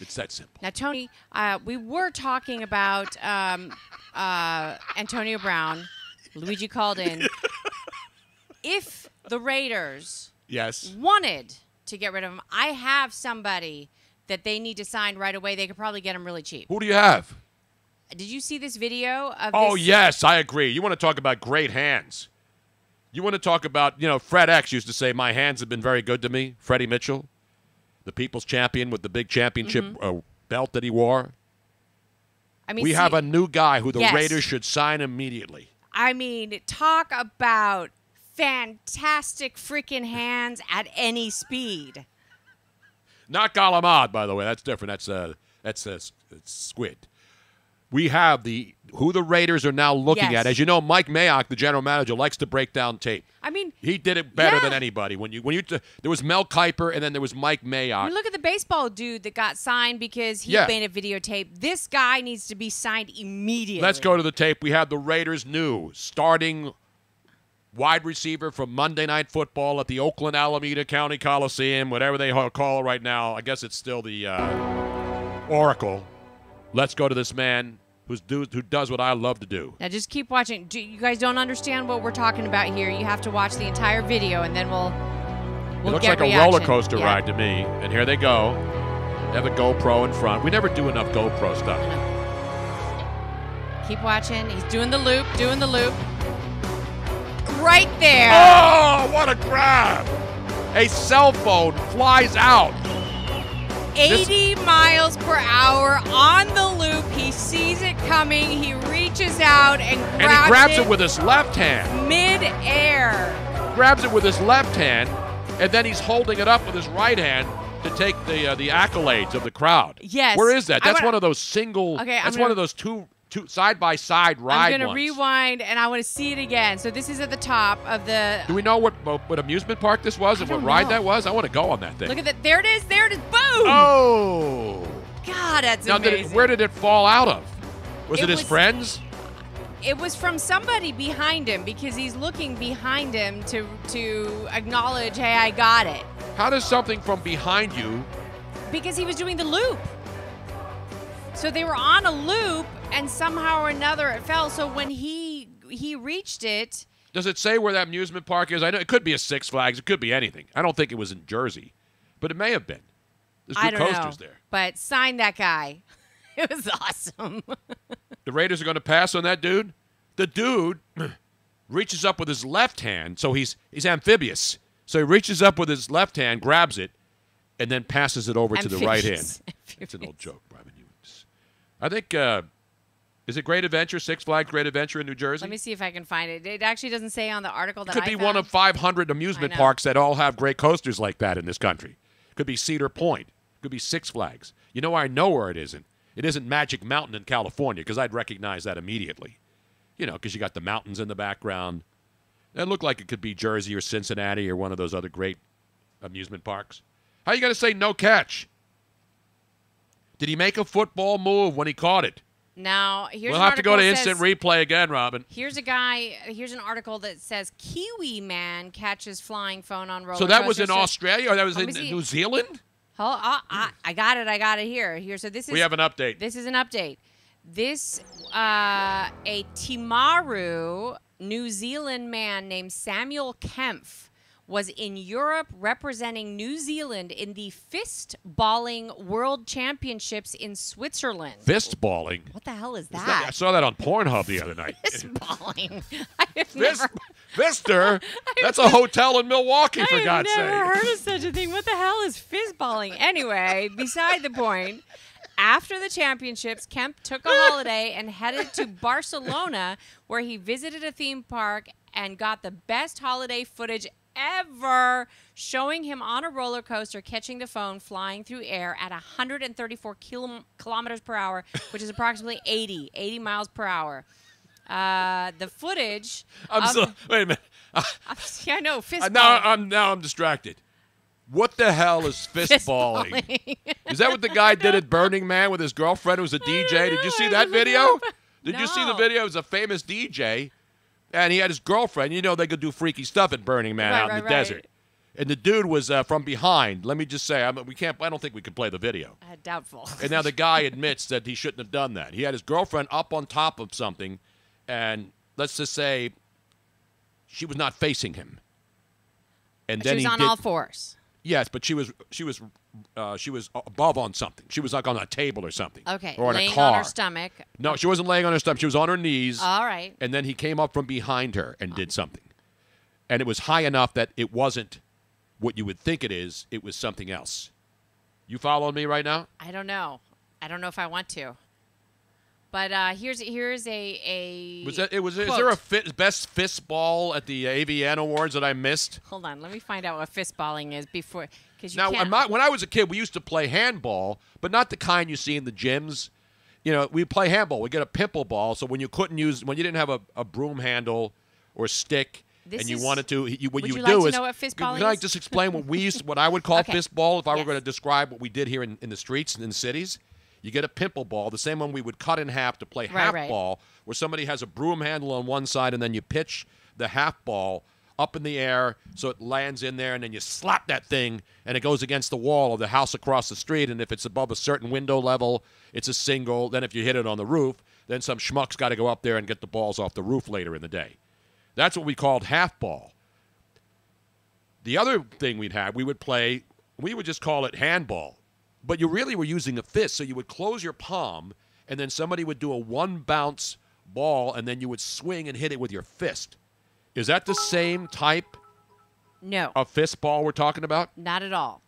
It's that simple. Now, Tony, uh, we were talking about um, uh, Antonio Brown. Luigi called in. if the Raiders Yes. wanted to get rid of him, I have somebody that they need to sign right away. They could probably get him really cheap. Who do you have? Did you see this video of Oh this? yes, I agree. You want to talk about great hands? You want to talk about you know FredEx used to say my hands have been very good to me. Freddie Mitchell, the people's champion with the big championship Mm-hmm. uh, belt that he wore. I mean, we see- have a new guy who the Yes. Raiders should sign immediately. I mean, talk about fantastic freaking hands at any speed. Not Galamad, by the way. That's different. That's uh, that's uh, Squid. We have the who the Raiders are now looking Yes. at. As you know, Mike Mayock, the general manager, likes to break down tape. I mean, He did it better Yeah. than anybody. When you when you t- there was Mel Kiper and then there was Mike I Mayock. mean, look at the baseball dude that got signed because he Yeah. made a videotape. This guy needs to be signed immediately. Let's go to the tape. We have the Raiders' new starting wide receiver from Monday Night Football at the Oakland Alameda County Coliseum, whatever they call it right now. I guess it's still the uh, Oracle. Let's go to this man who's do, who does what I love to do. Now just keep watching. Do, you guys don't understand what we're talking about here. You have to watch the entire video, and then we'll we'll it looks like a roller coaster Yeah. ride to me. And here they go. They have a GoPro in front. We never do enough GoPro stuff. Keep watching. He's doing the loop, doing the loop. Right there. Oh, what a grab! A cell phone flies out. 80 miles per hour on the loop. He sees it coming. He reaches out and grabs, And he grabs it with his left hand. mid-air. grabs it with his left hand, and then he's holding it up with his right hand to take the uh, the accolades of the crowd. Yes. Where is that? That's wanna- one of those single. Okay, that's gonna- one of those two two side by side ride I'm gonna ones. rewind and I want to see it again. So this is at the top of the. Do we know what what amusement park this was and what ride know. that was? I want to go on that thing. Look at that! There it is! There it is! Boom! oh. God, that's Now, did amazing. it, where did it fall out of? Was it, It his was- friends? it was from somebody behind him because he's looking behind him to to acknowledge, hey, I got it. How does something from behind you? Because he was doing the loop. So they were on a loop, and somehow or another it fell. So when he he reached it, Does it say where that amusement park is? I know it could be a Six Flags. It could be anything. I don't think it was in Jersey, but it may have been. There's I good don't coasters know. there. But sign that guy. It was awesome. The Raiders are going to pass on that dude. The dude reaches up with his left hand, so he's he's amphibious. So he reaches up with his left hand, grabs it, and then passes it over to the right hand. Amphibious. It's an old joke, Robin. I think uh, is it Great Adventure, Six Flags Great Adventure in New Jersey? Let me see if I can find it. It actually doesn't say on the article that it Could I be found. one of 500 amusement parks that all have great coasters like that in this country. Could be Cedar Point. Could be Six Flags. You know, I know where it isn't. It isn't Magic Mountain in California because I'd recognize that immediately. You know, because you got the mountains in the background. It looked like it could be Jersey or Cincinnati or one of those other great amusement parks. How are you going to say no catch? Did he make a football move when he caught it? Now, here's we'll have to go to instant says- replay again, Robin. Here's a guy. Here's an article that says Kiwi man catches flying phone on roller So that was in Australia or that was Let in. New Zealand? Oh, I, I, I got it. I got it here. Here. So this is. We have an update. This is an update. This uh, a Timaru New Zealand man named Samuel Kemp was in Europe representing New Zealand in the fist balling world championships in Switzerland. Fist balling. What the hell is Is that- that? I saw that on Pornhub the other night. Fist balling. I have Fist, never, Pfister? That's a hotel in Milwaukee, for God's sake. I have never heard of such a thing. What the hell is fist balling? Anyway, beside the point. After the championships, Kemp took a holiday and headed to Barcelona, where he visited a theme park and got the best holiday footage ever, showing him on a roller coaster catching the phone flying through air at 134 kilo- kilometers per hour, which is approximately 80, 80 miles per hour. Uh, the footage. I'm of- so, wait a minute. yeah, I know. Fist Uh, now balling. I'm now I'm distracted. What the hell is fist, Fist balling? balling. Is that what the guy did at Burning Man with his girlfriend who was a DJ? Did you see that video? Did you see the video? It was a famous DJ, and he had his girlfriend. You know they could do freaky stuff at Burning Man Right, out in right, the right. desert. and the dude was uh, from behind. Let me just say, I mean, we can't. I don't think we could play the video. Uh, doubtful. And now the guy admits that he shouldn't have done that. He had his girlfriend up on top of something, and let's just say she was not facing him. And she then was he on did, all fours. Yes, but she was she was uh, she was above on something. She was like on a table or something. Okay, Or in laying a car. on her stomach. No, she wasn't laying on her stomach. She was on her knees. All right. and then he came up from behind her and did something. And it was high enough that it wasn't what you would think it is, it was something else. You following me right now? I don't know. I don't know if I want to. But uh, here's here's a a. Was that it was is there a fit, best fist ball at the AVN awards that I missed? Hold on, let me find out what fistballing is before because you Now, not- when I was a kid, we used to play handball, but not the kind you see in the gyms. You know, we play handball. We get a pimple ball, so when you couldn't use, when you didn't have a, a broom handle or stick, This and you is- wanted to, you, what would you you like do is, know what can I just explain what we used, what I would call Okay. fist ball if I were going to describe what we did here in, in the streets and in the cities? You get a pimple ball, the same one we would cut in half to play Right, half right. ball, where somebody has a broom handle on one side, and then you pitch the half ball up in the air so it lands in there, and then you slap that thing, and it goes against the wall of the house across the street. And if it's above a certain window level, it's a single. Then if you hit it on the roof, then some schmuck's got to go up there and get the balls off the roof later in the day. That's what we called half ball. The other thing we'd have, we would play, we would just call it handball. But you really were using a fist. So you would close your palm, and then somebody would do a one bounce ball, and then you would swing and hit it with your fist. Is that the same type no, of fist ball we're talking about? not at all.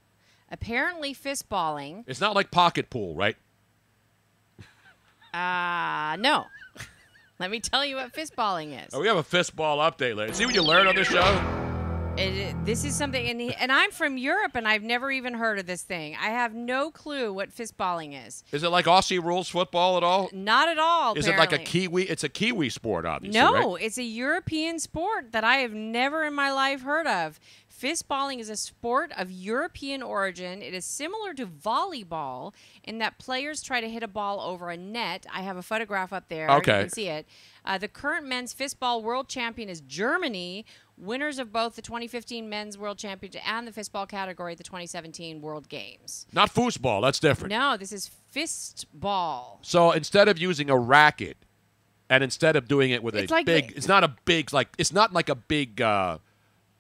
Apparently, fistballing. It's not like pocket pool, right? Uh no. Let me tell you what fistballing is. Oh, we have a fist ball update later. See what you learn on this show? It, this is something, and, he, and I'm from Europe, and I've never even heard of this thing. I have no clue what fistballing is. Is it like Aussie rules football at all? Not at all. Is it like a. Kiwi? It's a Kiwi sport, obviously. No, right? it's a European sport that I have never in my life heard of. Fistballing is a sport of European origin. It is similar to volleyball in that players try to hit a ball over a net. I have a photograph up there. Okay. You can see it. Uh, the current men's fistball world champion is Germany, winners of both the 2015 men's world championship and the fistball category at the 2017 World Games. Not foosball. That's different. No, this is fistball. So instead of using a racket, and instead of doing it with It's a like big, the- it's not a big like it's not like a big uh,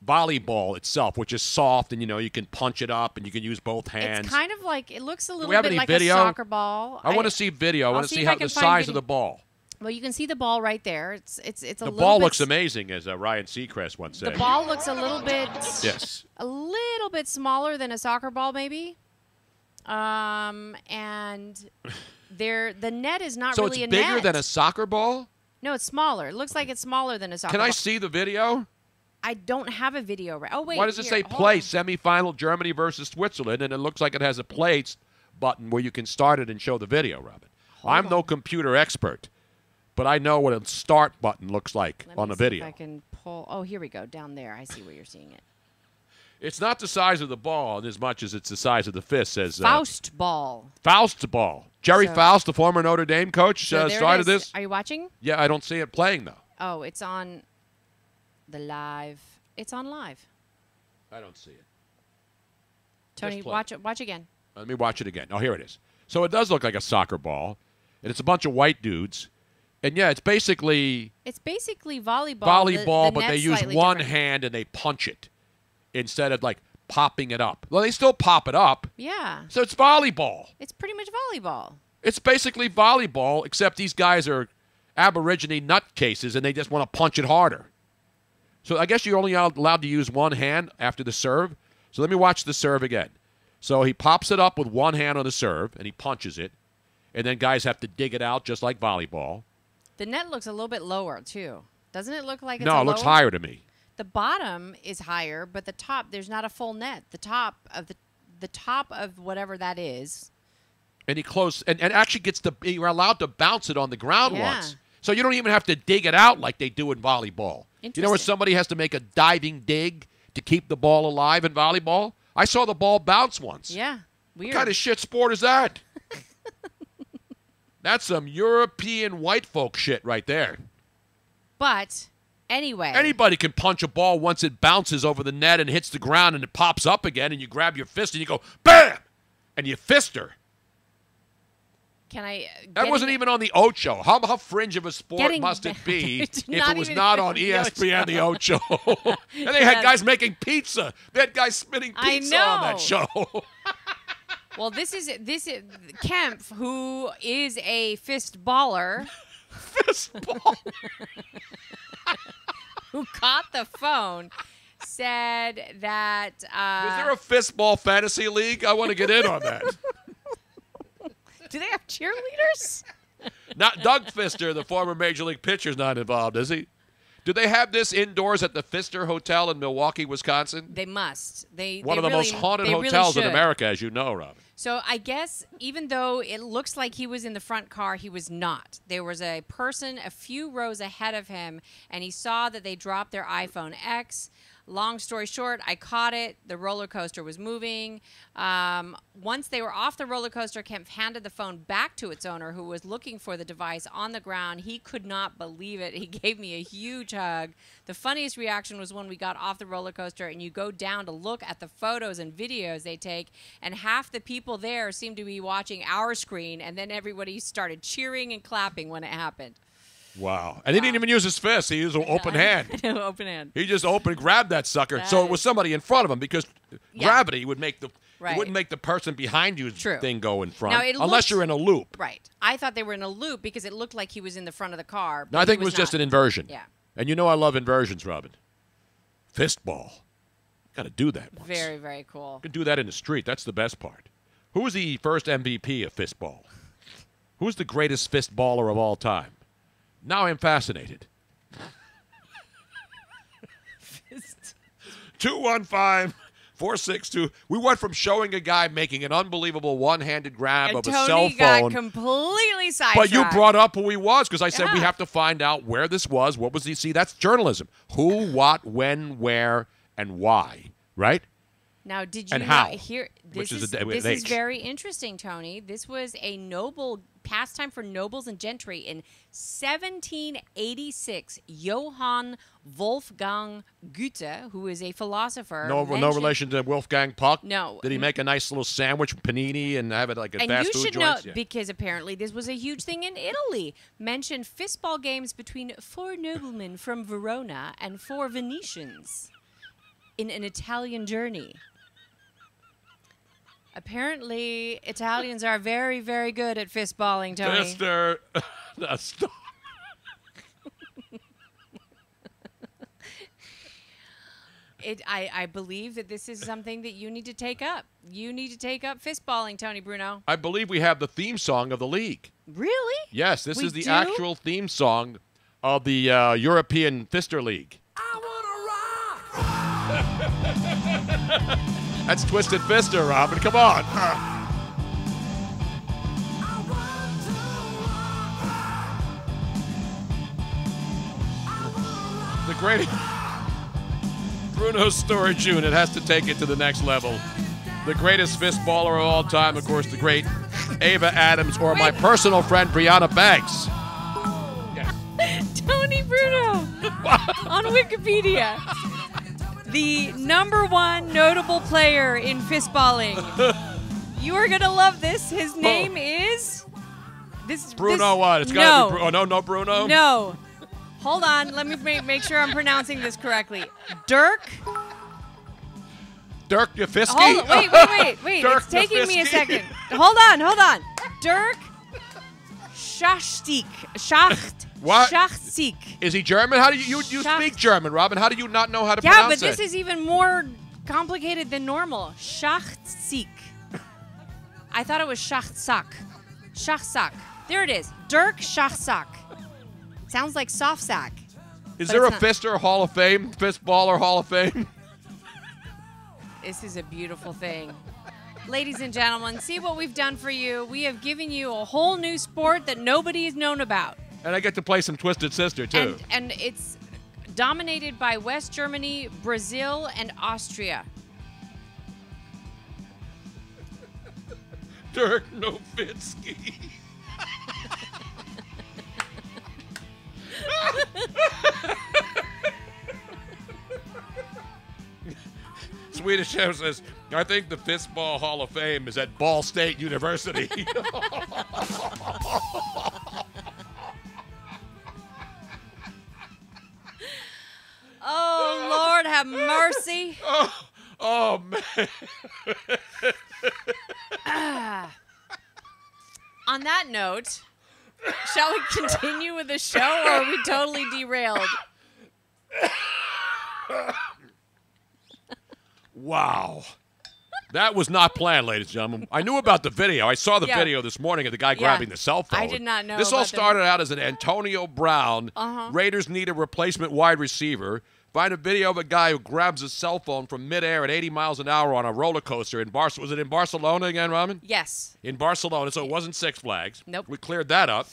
volleyball itself, which is soft and you know you can punch it up and you can use both hands. It's kind of like it looks a little bit like video? a soccer ball. I want to see video. I want to see see how the size video. of the ball. Well, you can see the ball right there. It's it's it's a The little ball bit looks amazing, as uh, Ryan Seacrest once said. The ball looks a little bit Yes. a little bit smaller than a soccer ball, maybe. Um, and there the net is not So really it's a bigger net. than a soccer ball. no, it's smaller. It looks like it's smaller than a soccer Can ball. I see the video? I don't have a video. Right? Oh wait. Why does it here, say play on. semifinal Germany versus Switzerland? And it looks like it has a plates button where you can start it and show the video, Robin. I'm no computer expert, but I know what a start button looks like Let on the see if video. I can pull. Oh, here we go. Down there. I see where you're seeing it. It's not the size of the ball as much as it's the size of the fist, says uh, Faust ball. Faust ball. Gerry So- Faust, the former Notre Dame coach, So uh, started this. Are you watching? Yeah, I don't see it playing though. Oh, it's on the live. It's on live. I don't see it. Tony, watch it. Watch again. Let me watch it again. Oh, here it is. So it does look like a soccer ball, and it's a bunch of white dudes. And yeah, it's basically It's basically volleyball. volleyball, the but they use one different. hand and they punch it instead of like popping it up. Well, they still pop it up. Yeah, So it's volleyball. it's pretty much volleyball. It's basically volleyball, except these guys are aborigine nutcases and they just want to punch it harder. So I guess you're only allowed to use one hand after the serve. So let me watch the serve again. So he pops it up with one hand on the serve and he punches it. And then guys have to dig it out just like volleyball. The net looks a little bit lower too. Doesn't it look like it's no, a it looks lower- higher to me. The bottom is higher, but the top there's not a full net. The top of the the top of whatever that is. and he close and, and actually gets to you're allowed to bounce it on the ground Yeah. once. So you don't even have to dig it out like they do in volleyball. You know where somebody has to make a diving dig to keep the ball alive in volleyball? I saw the ball bounce once. Yeah, weird. What kind of shit sport is that? That's some European white folk shit right there. But Anyway, Anybody can punch a ball once it bounces over the net and hits the ground and it pops up again, and you grab your fist and you go bam, and you fist her. can I? Uh, that wasn't even on the Ocho. How, how fringe of a sport must it be if it was not on the ESPN, the Ocho? and they had guys making pizza. They had guys spinning I pizza on that show. Well, this is this is Kemp, who is a fist baller, Fist ball. who caught the phone, said that. Uh, Is there a fistball fantasy league? I want to get in on that. do they have cheerleaders? Not Doug Fister, the former major league pitcher, is not involved, is he? Do they have this indoors at the Pfister Hotel in Milwaukee, Wisconsin? They must. They One they of the really- most haunted they really hotels in. America, as you know, Robin. So I guess even though it looks like he was in the front car, he was not. There was a person a few rows ahead of him, and he saw that they dropped their iPhone X. Long story short, I caught it. The roller coaster was moving. Um, once they were off the roller coaster, Kemp handed the phone back to its owner, who was looking for the device on the ground. He could not believe it. He gave me a huge hug. The funniest reaction was when we got off the roller coaster and you go down to look at the photos and videos they take, and half the people there seemed to be watching our screen, and then everybody started cheering and clapping when it happened. Wow. And he didn't even use his fist. He used an open hand. Open hand. He just opened, grabbed that sucker. That so it was somebody in front of him because Yeah. gravity would make the Right. it wouldn't make the person behind you True. thing go in front Now, it unless looks- you're in a loop. Right. I thought they were in a loop because it looked like he was in the front of the car. No, I think it was just an inversion. Yeah. And you know I love inversions, Robin. Fistball. Got to do that once. Very, very cool. You can do that in the street. That's the best part. Who was the first MVP of fistball? Who's the greatest fistballer of all time? Now I'm fascinated. 215 462. We went from showing a guy making an unbelievable one handed grab And of a Tony cell got completely sidetracked. But you brought up who he was because I said we have to find out where this was. What was he? See, that's journalism. Who, what, when, where, and why. Right? Now, did you And how? hear? This is is, a this is very interesting, Tony. This was a noble pastime for nobles and gentry in 1786. Johann Wolfgang Goethe, who is a philosopher, No, no relation to Wolfgang Puck. No. Did he make a nice little sandwich, panini, and have it like at And fast you food should know? Yeah. because apparently this was a huge thing in Italy. Mentioned fistball games between four noblemen from Verona and four Venetians in an Italian journey. Apparently, Italians are very, very good at fistballing, Tony. Mister, that's It, I, I believe that this is something that you need to take up. You need to take up fistballing, Tony Bruno. I believe we have the theme song of the league. Really? Yes, this We is the do? actual theme song of the uh, European Fister League. That's Twisted Fister, Robin. Come on. The great Bruno Storage Unit has to take it to the next level. The greatest fist baller of all time, of course, the great Ava Adams, or my personal friend Brianna Banks. Tony Bruno on Wikipedia. The number one notable player in fistballing. You are gonna love this. His name is this Bruno, this- what? It's no, got to be Bruno. Oh, No, no, Bruno. No. Hold on. Let me make, make sure I'm pronouncing this correctly. Dirk. Dirk Yafisky. Hold, wait, wait, wait, wait. Dirk it's taking me a second. Hold on, hold on. Dirk Schachtik. Schacht. What? Schachtik. Is he German? How do you you, you speak German, Robin? How do you not know how to Yeah, pronounce it? Yeah, but this it? is even more complicated than normal. Schachtsik. I thought it was Schachtsak. Schachtsak. There it is. Dirk Schachtsak. Sounds like soft sack. Is there a not. Fister Hall of Fame? Fist baller Hall of Fame? This is a beautiful thing. Ladies and gentlemen, see what we've done for you. We have given you a whole new sport that nobody has known about. And I get to play some Twisted Sister, too. And, and it's dominated by West Germany, Brazil, and Austria. Dirk Nowitzki. Swedish Chef says, I think the Fistball Hall of Fame is at Ball State University. oh, oh, man. On that note, shall we continue with the show, or are we totally derailed? Wow. That was not planned, ladies and gentlemen. I knew about the video. I saw the Yeah. video this morning of the guy Yeah. grabbing the cell phone. I did not know This all started out as an Antonio Brown. Uh-huh. Raiders need a replacement wide receiver. Find a video of a guy who grabs his cell phone from midair at 80 miles an hour on a roller coaster in Bar. Was it in Barcelona again, Robin? Yes. in Barcelona, so it wasn't Six Flags. Nope. We cleared that up.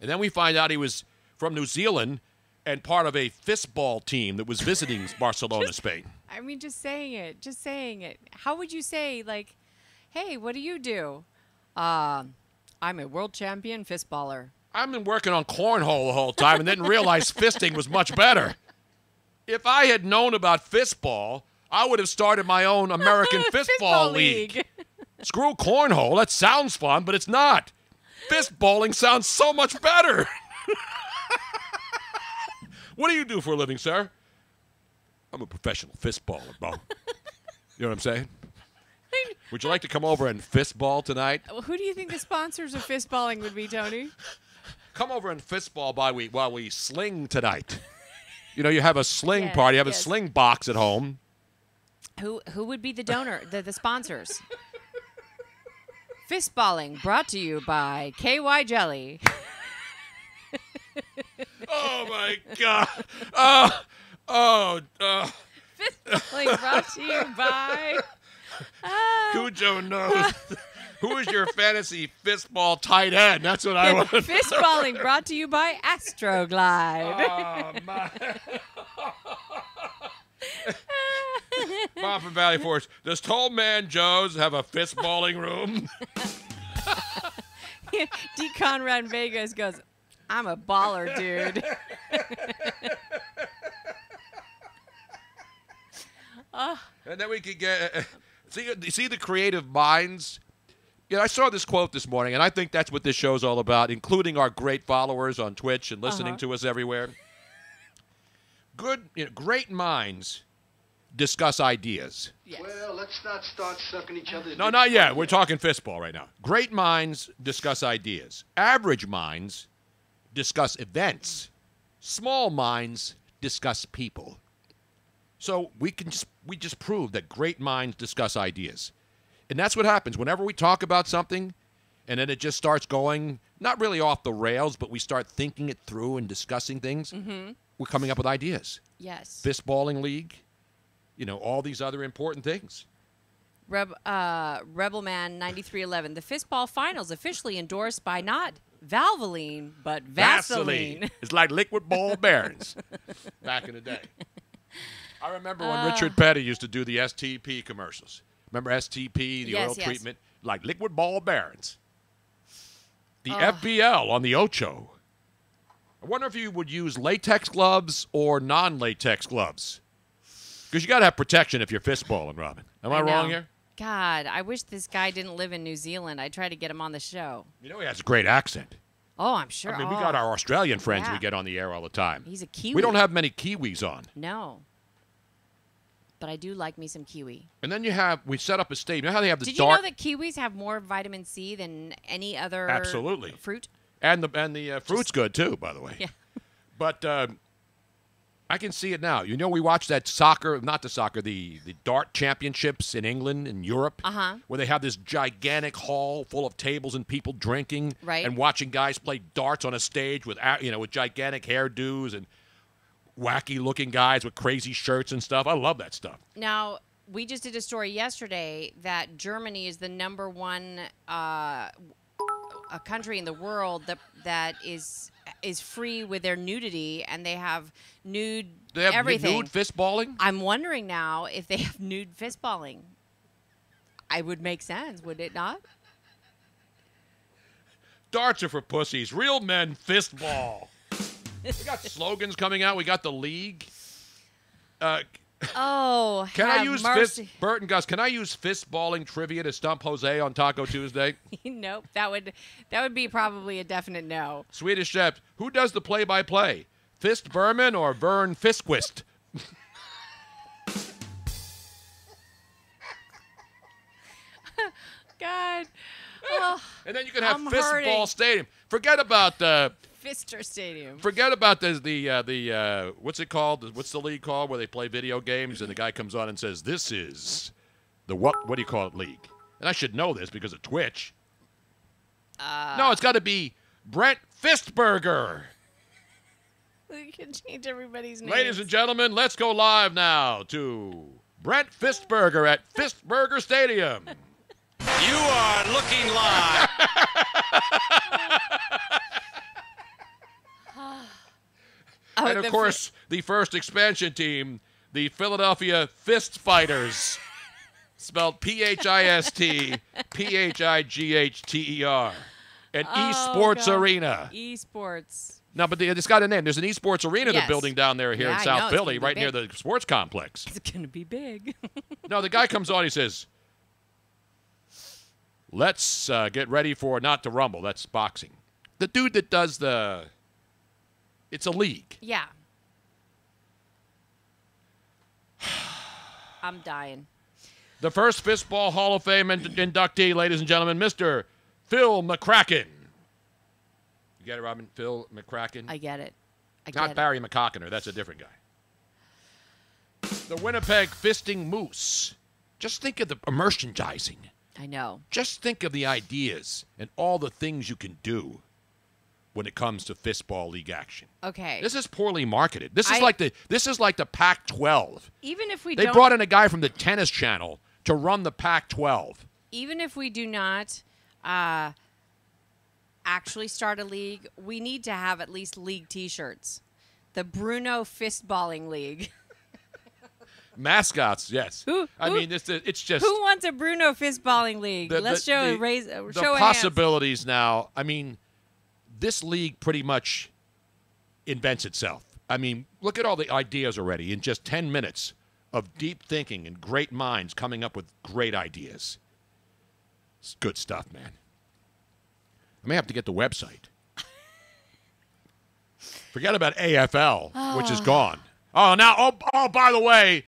And then we find out he was from New Zealand and part of a fistball team that was visiting Barcelona, Spain. I mean, just saying it, just saying it. How would you say, like, hey, what do you do? Uh, I'm a world champion fistballer. I've been working on cornhole the whole time and didn't realize fisting was much better. If I had known about fistball, I would have started my own American Fistball League. Screw cornhole. That sounds fun, but it's not. Fistballing sounds so much better. what do you do for a living, sir? I'm a professional fistballer, Bo. You know what I'm saying? Would you like to come over and fistball tonight? Well, Who do you think the sponsors of fistballing would be, Tony? Come over and fistball by we while we sling tonight. You know, you have a sling Yes, party, you have yes. a sling box at home. Who who would be the donor, the, the sponsors? Fistballing brought to you by KY Jelly. Oh my god. Oh, oh, oh. Fistballing brought to you by. Ah, Cujo knows. Who is your fantasy fistball tight end? That's what I want. Fistballing brought to you by Astroglide. Oh, my. From Valley Forge. Does Tall Man Joe's have a fistballing room? D. Conrad Vegas goes, I'm a baller, dude. And then we could get uh, see see the creative minds. You know, I saw this quote this morning, and I think that's what this show's all about, including our great followers on Twitch and listening Uh-huh. to us everywhere. Good, you know, great minds discuss ideas. Yes. Well, let's not start sucking each other's. No, dicks not yet. right We're now. talking fistball right now. Great minds discuss ideas. Average minds discuss events. Small minds discuss people. So we can just we just prove that great minds discuss ideas. And that's what happens whenever we talk about something and then it just starts going not really off the rails, but we start thinking it through and discussing things. We're coming up with ideas. Yes. Fistballing league, you know, all these other important things. Reb, uh, Rebelman 9311. The fistball finals officially endorsed by not Valvoline, but Vaseline. It's like liquid ball bearings back in the day. I remember when Uh. Richard Petty used to do the STP commercials. Remember STP, the Yes, oil yes. treatment? Like liquid ball bearings. The Oh. FBL on the Ocho. I wonder if you would use latex gloves or non latex gloves. Because you got to have protection if you're fistballing, Robin. Am I, I wrong here? God, I wish this guy didn't live in New Zealand. I tried to get him on the show. You know he has a great accent. Oh, I'm sure. I mean, we Oh, got our Australian friends Yeah. we get on the air all the time. He's a Kiwi. We don't have many Kiwis on. No. But I do like me some kiwi. And then you have we set up a stage. You know how they have the Did you know that kiwis have more vitamin C than any other Absolutely. fruit? and the and the uh, fruit's good too, by the way. Yeah. But uh, I can see it now. You know, we watched that soccer, not the soccer, the the dart championships in England and Europe, Uh-huh. where they have this gigantic hall full of tables and people drinking Right. and watching guys play darts on a stage with you know with gigantic hairdos and wacky looking guys with crazy shirts and stuff. I love that stuff. Now, we just did a story yesterday that Germany is the number one uh, a country in the world that that is is free with their nudity, and they have nude They have everything. nude fistballing. I'm wondering now if they have nude fistballing. I would make sense, would it not? Darts are for pussies. Real men fistball. We got slogans coming out. We got the league. Uh, Oh, Can I use mercy. fist, Bert and Gus? Can I use fistballing trivia to stump Jose on Taco Tuesday? nope. That would that would be probably a definite no. Swedish Chef, who does the play-by-play? Fist Berman or Vern Fisquist? God. Oh, And then you can have I'm Fistball hurting. Stadium. Forget about uh, Fister Stadium. forget about the the uh, the uh, what's it called? What's the league called where they play video games and the guy comes on and says, "This is the what? What do you call it? League?" And I should know this because of Twitch. Uh, no, it's got to be Brent Fistburger. We can change everybody's name. Ladies and gentlemen, let's go live now to Brent Fistburger at Fistburger Stadium. You are looking live. Oh, and of the course, the first expansion team, the Philadelphia Fist Fighters, spelled P H I S T P H I G H T E R, an Oh, esports God. arena. esports. No, but the- it's got a name. There's an esports arena they're building down there here Yeah, in South Philly, right near the sports complex. It's gonna be big. No, the guy comes on. He says, "Let's uh, get ready for not to rumble." That's boxing. The dude that does the, it's a league. yeah. I'm dying. The first Fistball Hall of Fame in- inductee, ladies and gentlemen, Mr. Phil McCracken. You get it, Robin? Phil McCracken. I get it. I Not get Barry McCockiner. That's a different guy. The Winnipeg Fisting Moose. Just think of the merchandising. I know. Just think of the ideas and all the things you can do when it comes to fistball league action. Okay. This is poorly marketed. This is I- like the this is like the Pac-12. even if we They brought in a guy from the Tennis Channel to run the Pac-12. even if we do not uh, actually start a league, we need to have at least league T-shirts. The Bruno Fistballing League. Mascots, yes. Who- I who- mean, it's it's just Who wants a Bruno Fistballing League? the- Let's the- show the- a raise. Uh, the show possibilities now. I mean, this league pretty much invents itself. I mean, look at all the ideas already in just 10 minutes of deep thinking and great minds coming up with great ideas. It's good stuff, man. I may have to get the website. Forget about AFL, which is ah. gone. Oh, now, oh, oh, by the way,